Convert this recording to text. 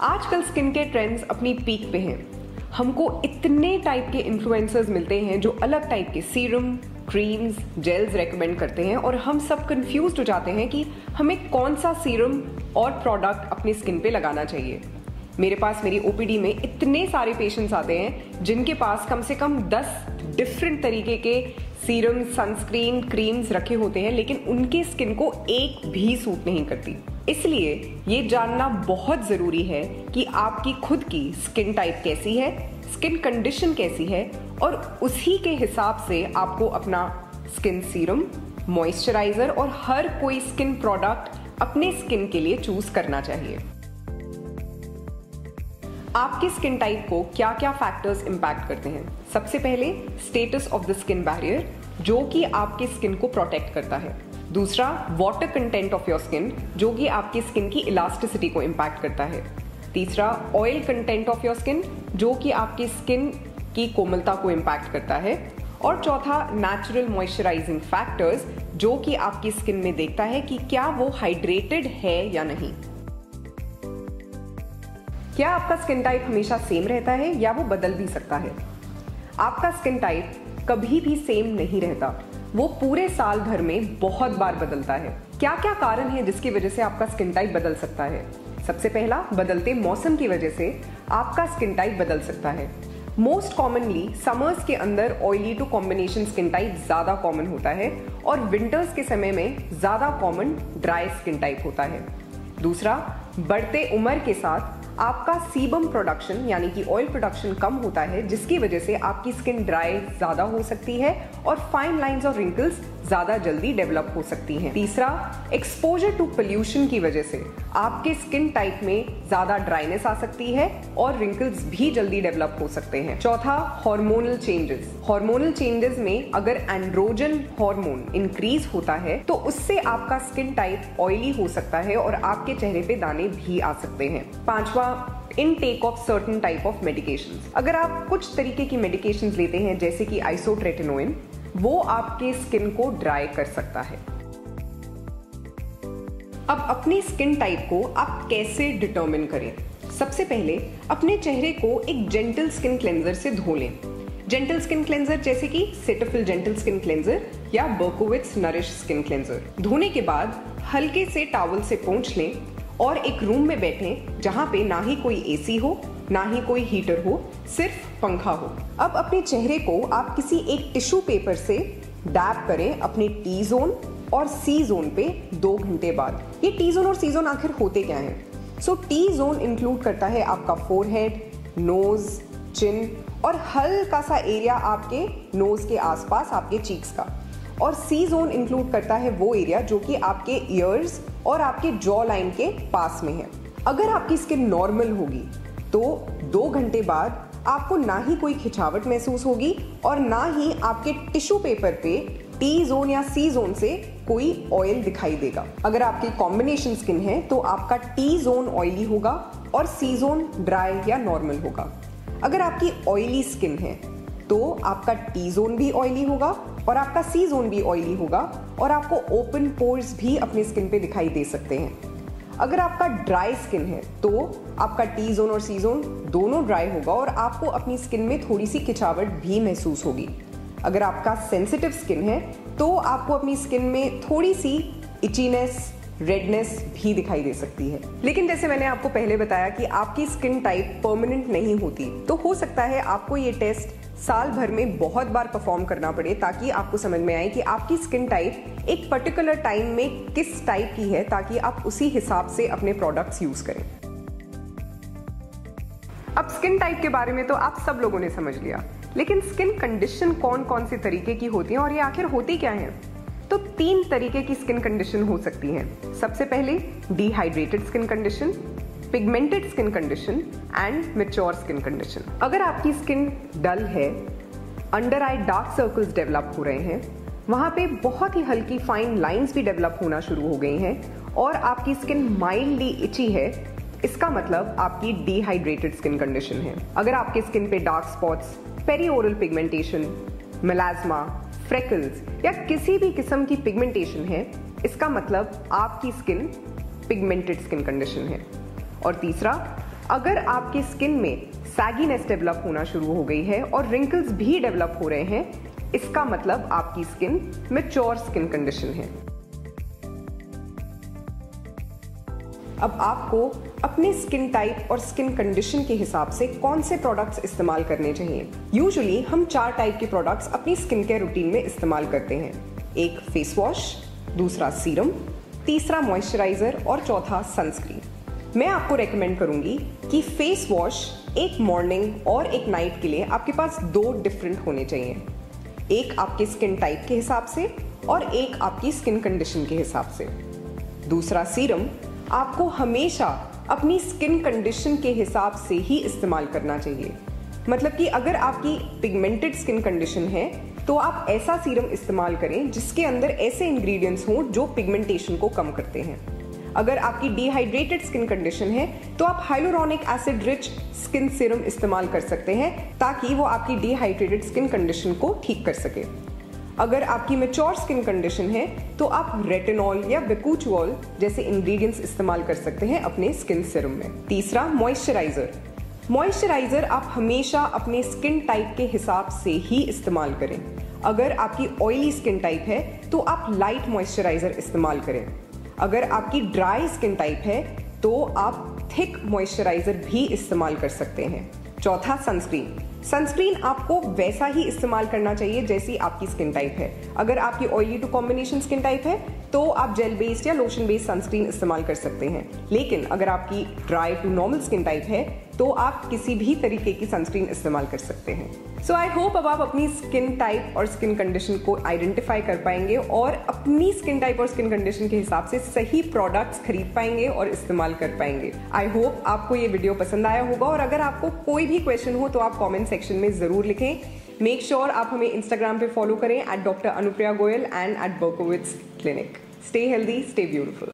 आजकल स्किन के ट्रेंड्स अपनी पीक पे हैं। हमको इतने टाइप के इन्फ्लुएंसर्स मिलते हैं जो अलग टाइप के सीरम क्रीम्स जेल्स रेकमेंड करते हैं और हम सब कंफ्यूज हो जाते हैं कि हमें कौन सा सीरम और प्रोडक्ट अपनी स्किन पे लगाना चाहिए। मेरे पास मेरी ओपीडी में इतने सारे पेशेंट्स आते हैं जिनके पास कम से कम 10 डिफरेंट तरीके के सीरम, सनस्क्रीन, क्रीम्स रखे होते हैं, लेकिन उनके स्किन को एक भी सूट नहीं करती। इसलिए ये जानना बहुत ज़रूरी है कि आपकी खुद की स्किन टाइप कैसी है, स्किन कंडीशन कैसी है, और उसी के हिसाब से आपको अपना स्किन सीरम, मॉइस्चराइजर और हर कोई स्किन प्रोडक्ट अपने स्किन के लिए चूज़ करना चाहिए। आपकी स्किन टाइप को क्या क्या फैक्टर्स इंपैक्ट करते हैं? सबसे पहले, status of the skin barrier. जो कि आपकी स्किन को प्रोटेक्ट करता है। दूसरा water content of your skin जो कि आपकी स्किन की इलास्टिसिटी को इम्पैक्ट करता है। तीसरा oil content of your skin जो कि आपकी स्किन की कोमलता को इम्पैक्ट करता है। और चौथा नेचुरल मॉइस्चराइजिंग फैक्टर्स जो कि आपकी स्किन में देखता है कि क्या वो हाइड्रेटेड है या नहीं। क्या आपका स्किन टाइप हमेशा सेम रहता है या वो बदल भी सकता है? आपका स्किन टाइप कभी भी सेम नहीं रहता। वो पूरे साल भर में बहुत बार बदलता है। क्या क्या कारण है जिसकी वजह से आपका स्किन टाइप बदल सकता है? सबसे पहला, बदलते मौसम की वजह से आपका स्किन टाइप बदल सकता है। मोस्ट कॉमनली समर्स के अंदर oily to combination skin type ज़्यादा कॉमन होता है और विंटर्स के समय में ज़्यादा कॉमन ड्राई स्किन टाइप होता है। दूसरा, बढ़ते उम्र के साथ आपका सीबम प्रोडक्शन यानी कि ऑयल प्रोडक्शन कम होता है, जिसकी वजह से आपकी स्किन ड्राई ज़्यादा हो सकती है और फाइन लाइंस और रिंकल्स ज़्यादा जल्दी डेवलप हो सकती हैं। तीसरा एक्सपोजर टू पोल्यूशन की वजह से आपके स्किन टाइप में ज़्यादा ड्राइनेस आ सकती है और रिंकल्स भी जल्दी डेवलप हो सकते हैं। चौथा हार्मोनल चेंजेस हार्मोनल चेंजेस में अगर एंड्रोजन हार्मोन इंक्रीज होता है तो उससे आपका स्किन टाइप ऑयली हो सकता है और आपके चेहरे पे दाने भी आ सकते हैं। पांचवा intake of certain type of medication अगर आप कुछ तरीके की मेडिकेशन लेते हैं, जैसे कि आइसोट्रेटिनोइन वो आपके स्किन को ड्राई कर सकता है। अब अपनी स्किन टाइप को आप कैसे डिटर्मिन करें? सबसे पहले अपने चेहरे को एक जेंटल स्किन क्लेंजर से धो लें। जेंटल स्किन क्लेंजर जैसे कि सेटोफिल जेंटल स्किन क्लेंजर या बर्कोविट्स नरिश स्किन क्लेंजर धोने के बाद हल्के से टावल से पोंछ लें और एक रूम में बैठें जहाँ पे ना ही कोई एसी हो ना ही कोई हीटर हो, सिर्फ़ पंखा हो। अब अपने चेहरे को आप किसी एक टिश्यू पेपर से डैप करें अपने टी जोन और सी जोन पे दो घंटे बाद। ये टी जोन और सी जोन आखिर होते क्या हैं? सो टी जोन इंक्लूड करता है आपका फोरहेड नोज़ चिन और हल्का सा एरिया आपके नोज़ के आसपास आपके चीक्स का। और सी जोन इंक्लूड करता है वो एरिया जो कि आपके ईयर्स और आपके जॉ लाइन के पास में है। अगर आपकी स्किन नॉर्मल होगी तो दो घंटे बाद आपको ना ही कोई खिंचावट महसूस होगी और ना ही आपके टिश्यू पेपर पे टी जोन या सी जोन से कोई ऑयल दिखाई देगा। अगर आपकी कॉम्बिनेशन स्किन है तो आपका टी जोन ऑयली होगा और सी जोन ड्राई या नॉर्मल होगा। अगर आपकी ऑयली स्किन है तो आपका टी जोन भी ऑयली होगा और आपका सी जोन भी ऑयली होगा और आपको ओपन पोर्स भी अपनी स्किन पे दिखाई दे सकते हैं। अगर आपका ड्राई स्किन है तो आपका टी जोन और सी जोन दोनों ड्राई होगा और आपको अपनी स्किन में थोड़ी सी खिंचावट भी महसूस होगी। अगर आपका सेंसिटिव स्किन है तो आपको अपनी स्किन में थोड़ी सी इचीनेस रेडनेस भी दिखाई दे सकती है। लेकिन जैसे मैंने आपको पहले बताया कि आपकी स्किन टाइप परमानेंट नहीं होती तो हो सकता है आपको ये टेस्ट साल भर में बहुत बार परफॉर्म करना पड़े ताकि आपको समझ में आए कि आपकी स्किन टाइप एक पर्टिकुलर टाइम में किस टाइप की है ताकि आप उसी हिसाब से अपने प्रोडक्ट्स यूज़ करें। अब स्किन टाइप के बारे में तो आप सब लोगों ने समझ लिया, लेकिन स्किन कंडीशन कौन कौन से तरीके की होती है और ये आखिर होती क्या है? तो तीन तरीके की स्किन कंडीशन हो सकती है। सबसे पहले dehydrated skin condition pigmented skin condition and mature skin condition अगर आपकी स्किन डल है under eye dark circles develop हो रहे हैं, वहाँ पे बहुत ही हल्की फाइन लाइंस भी डेवलप होना शुरू हो गई हैं और आपकी स्किन माइल्डली इची है, इसका मतलब आपकी डिहाइड्रेटेड स्किन कंडीशन है। अगर आपके स्किन पे dark spots peri oral pigmentation melasma freckles या किसी भी किस्म की पिगमेंटेशन है, इसका मतलब आपकी स्किन पिगमेंटेड स्किन कंडीशन है। और तीसरा, अगर आपके स्किन में सैगीनेस डेवलप होना शुरू हो गई है और रिंकल्स भी डेवलप हो रहे हैं, इसका मतलब आपकी स्किन मेच्योर स्किन कंडीशन है। अब आपको अपने स्किन टाइप और स्किन कंडीशन के हिसाब से कौन से प्रोडक्ट्स इस्तेमाल करने चाहिए? यूजुअली हम चार टाइप के प्रोडक्ट्स अपनी स्किन केयर रूटीन में इस्तेमाल करते हैं। एक फेस वॉश दूसरा सीरम तीसरा मॉइस्चराइजर और चौथा सनस्क्रीन मैं आपको रेकमेंड करूँगी कि फेस वॉश एक मॉर्निंग और एक नाइट के लिए आपके पास दो डिफरेंट होने चाहिए। एक आपके स्किन टाइप के हिसाब से और एक आपकी स्किन कंडीशन के हिसाब से। दूसरा सीरम आपको हमेशा अपनी स्किन कंडीशन के हिसाब से ही इस्तेमाल करना चाहिए। मतलब कि अगर आपकी पिगमेंटेड स्किन कंडीशन है तो आप ऐसा सीरम इस्तेमाल करें जिसके अंदर ऐसे इंग्रेडिएंट्स हों जो पिगमेंटेशन को कम करते हैं। अगर आपकी डिहाइड्रेटेड स्किन कंडीशन है तो आप hyaluronic acid rich skin serum इस्तेमाल कर सकते हैं ताकि वो आपकी डिहाइड्रेटेड स्किन कंडीशन को ठीक कर सके। अगर आपकी मेच्योर स्किन कंडीशन है तो आप रेटिनॉल या बेकूचवॉल जैसे इंग्रेडिएंट्स इस्तेमाल कर सकते हैं अपने स्किन सीरम में। तीसरा मॉइस्चराइजर मॉइस्चराइजर आप हमेशा अपने स्किन टाइप के हिसाब से ही इस्तेमाल करें। अगर आपकी ऑयली स्किन टाइप है तो आप लाइट मॉइस्चराइजर इस्तेमाल करें। अगर आपकी ड्राई स्किन टाइप है तो आप थिक मॉइस्चराइजर भी इस्तेमाल कर सकते हैं। चौथा सनस्क्रीन सनस्क्रीन आपको वैसा ही इस्तेमाल करना चाहिए जैसी आपकी स्किन टाइप है। अगर आपकी oily to combination skin type है तो आप जेल बेस्ड या लोशन बेस्ड सनस्क्रीन इस्तेमाल कर सकते हैं। लेकिन अगर आपकी dry to normal skin type है तो आप किसी भी तरीके की सनस्क्रीन इस्तेमाल कर सकते हैं। सो आई होप अब आप अपनी स्किन टाइप और स्किन कंडीशन को आइडेंटिफाई कर पाएँगे और अपनी स्किन टाइप और स्किन कंडीशन के हिसाब से सही प्रोडक्ट्स खरीद पाएँगे और इस्तेमाल कर पाएँगे। आई होप आपको ये वीडियो पसंद आया होगा और अगर आपको कोई भी क्वेश्चन हो तो आप कॉमेंट सेक्शन में ज़रूर लिखें। मेक श्योर sure आप हमें इंस्टाग्राम पे फॉलो करें at doctor Anupriya Goyal and at Berkowits clinic stay healthy stay beautiful